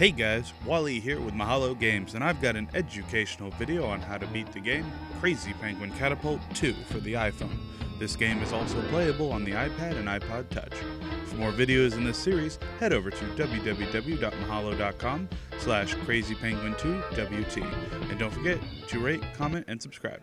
Hey guys, Wally here with Mahalo Games, and I've got an educational video on how to beat the game Crazy Penguin Catapult 2 for the iPhone. This game is also playable on the iPad and iPod Touch. For more videos in this series, head over to www.mahalo.com slash crazypenguin2wt. And don't forget to rate, comment, and subscribe.